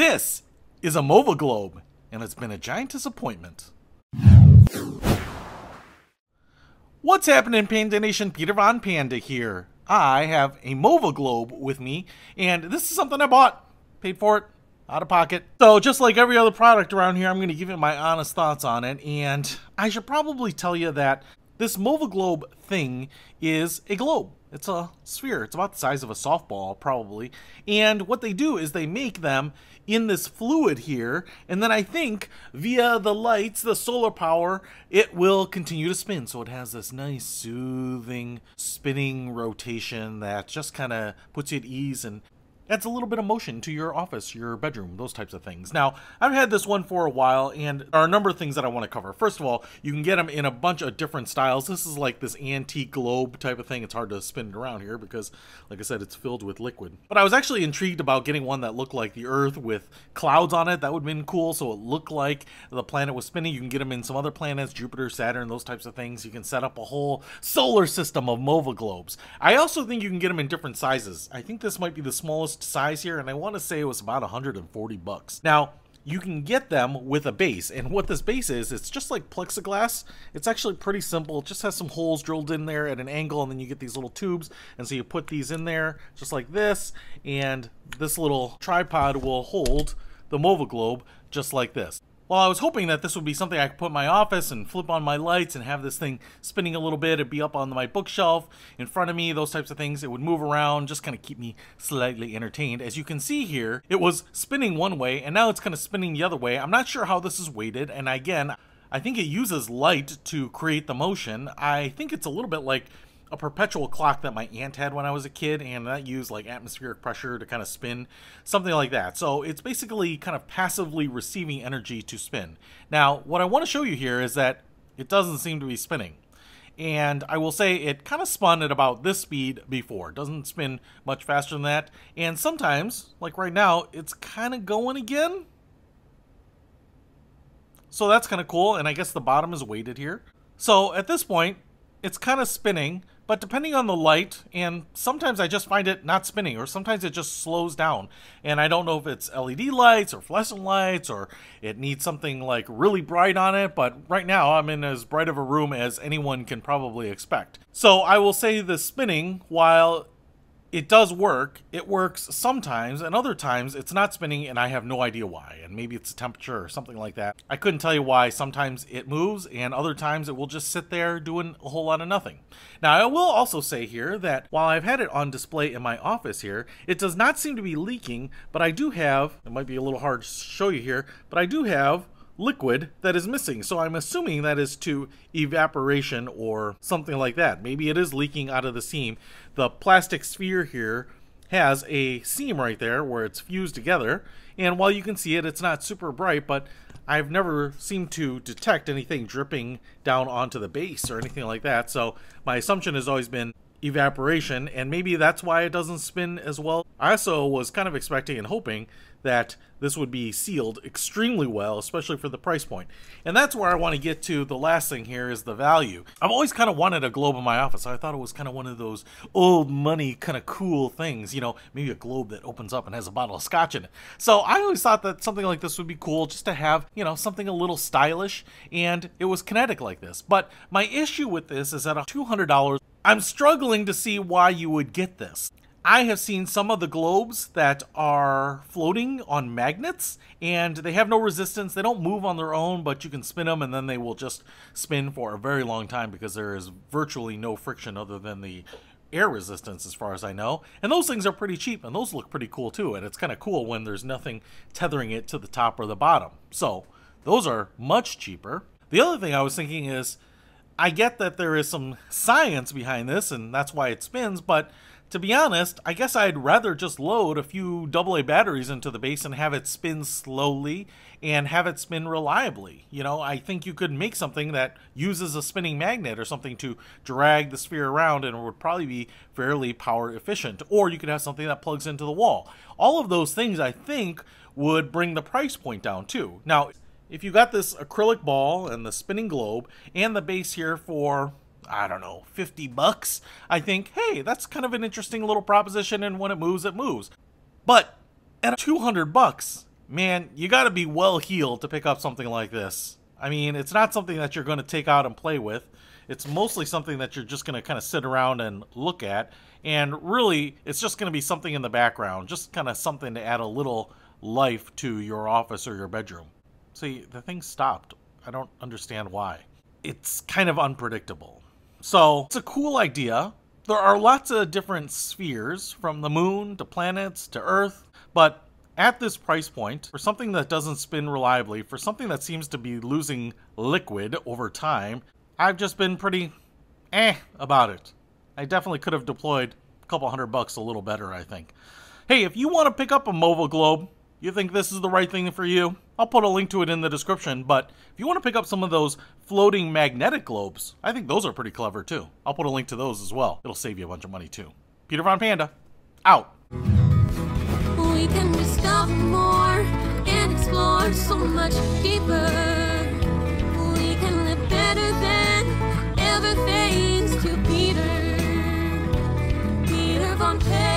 This is a MOVA Globe, and it's been a giant disappointment. What's happening, Panda Nation? Peter Von Panda here. I have a MOVA Globe with me, and this is something I bought. Paid for it, out of pocket. So just like every other product around here, I'm going to give you my honest thoughts on it, and I should probably tell you that this MOVA Globe thing is a globe. It's a sphere. It's about the size of a softball, probably. And what they do is they make them in this fluid here, and then I think via the lights, the solar power, it will continue to spin. So it has this nice, soothing, spinning rotation that just kind of puts you at ease and adds a little bit of motion to your office, your bedroom, those types of things. Now, I've had this one for a while, and there are a number of things that I want to cover. First of all, you can get them in a bunch of different styles. This is like this antique globe type of thing. It's hard to spin it around here because, like I said, it's filled with liquid. But I was actually intrigued about getting one that looked like the Earth with clouds on it. That would have been cool, so it looked like the planet was spinning. You can get them in some other planets, Jupiter, Saturn, those types of things. You can set up a whole solar system of MOVA globes. I also think you can get them in different sizes. I think this might be the smallest size here, and I want to say it was about 140 bucks. Now, you can get them with a base, and what this base is, it's just like plexiglass. It's actually pretty simple. It just has some holes drilled in there at an angle, and then you get these little tubes, and so you put these in there just like this, and this little tripod will hold the MOVA globe just like this. Well, I was hoping that this would be something I could put in my office and flip on my lights and have this thing spinning a little bit. It'd be up on my bookshelf in front of me, those types of things. It would move around, just kind of keep me slightly entertained. As you can see here, it was spinning one way and now it's kind of spinning the other way. I'm not sure how this is weighted. And again, I think it uses light to create the motion. I think it's a little bit like a perpetual clock that my aunt had when I was a kid, and that used like atmospheric pressure to kind of spin, something like that. So it's basically kind of passively receiving energy to spin. Now, what I want to show you here is that it doesn't seem to be spinning. And I will say it kind of spun at about this speed before. It doesn't spin much faster than that. And sometimes, like right now, it's kind of going again. So that's kind of cool. And I guess the bottom is weighted here. So at this point, it's kind of spinning, but depending on the light, and sometimes I just find it not spinning, or sometimes it just slows down. And I don't know if it's LED lights or fluorescent lights, or it needs something like really bright on it, but right now I'm in as bright of a room as anyone can probably expect. So I will say the spinning, while it does work. It works sometimes, and other times it's not spinning, and I have no idea why. And maybe it's the temperature or something like that. I couldn't tell you why. Sometimes it moves, and other times it will just sit there doing a whole lot of nothing. Now, I will also say here that while I've had it on display in my office here, it does not seem to be leaking, but I do have, it might be a little hard to show you here, but I do have liquid that is missing. So I'm assuming that is to evaporation or something like that. Maybe it is leaking out of the seam. The plastic sphere here has a seam right there where it's fused together. And while you can see it, it's not super bright, but I've never seemed to detect anything dripping down onto the base or anything like that. So my assumption has always been evaporation, and maybe that's why it doesn't spin as well. I also was kind of expecting and hoping that this would be sealed extremely well, especially for the price point. And that's where I want to get to. The last thing here is the value. I've always kind of wanted a globe in my office. I thought it was kind of one of those old money kind of cool things, you know, maybe a globe that opens up and has a bottle of scotch in it. So I always thought that something like this would be cool just to have, you know, something a little stylish and it was kinetic like this. But my issue with this is that at $200, I'm struggling to see why you would get this. I have seen some of the globes that are floating on magnets and they have no resistance. They don't move on their own, but you can spin them and then they will just spin for a very long time because there is virtually no friction other than the air resistance as far as I know. And those things are pretty cheap and those look pretty cool too. And it's kind of cool when there's nothing tethering it to the top or the bottom. So those are much cheaper. The other thing I was thinking is I get that there is some science behind this and that's why it spins, but to be honest, I guess I'd rather just load a few AA batteries into the base and have it spin slowly and have it spin reliably. You know, I think you could make something that uses a spinning magnet or something to drag the sphere around and it would probably be fairly power efficient. Or you could have something that plugs into the wall. All of those things I think would bring the price point down too. Now, if you got this acrylic ball and the spinning globe and the base here for I don't know, 50 bucks, I think, hey, that's kind of an interesting little proposition and when it moves, it moves. But at 200 bucks, man, you got to be well heeled to pick up something like this. I mean, it's not something that you're going to take out and play with. It's mostly something that you're just going to kind of sit around and look at. And really, it's just going to be something in the background, just kind of something to add a little life to your office or your bedroom. See, the thing stopped. I don't understand why. It's kind of unpredictable. So, it's a cool idea. There are lots of different spheres, from the moon to planets to Earth, but at this price point, for something that doesn't spin reliably, for something that seems to be losing liquid over time, I've just been pretty eh about it. I definitely could have deployed a couple hundred bucks a little better, I think. Hey, if you want to pick up a MOVA Globe, you think this is the right thing for you, I'll put a link to it in the description, but if you want to pick up some of those floating magnetic globes, I think those are pretty clever too. I'll put a link to those as well. It'll save you a bunch of money too. Peter Von Panda, out. We can discover more and explore so much deeper. We can live better than ever to Peter. Peter Von Panda.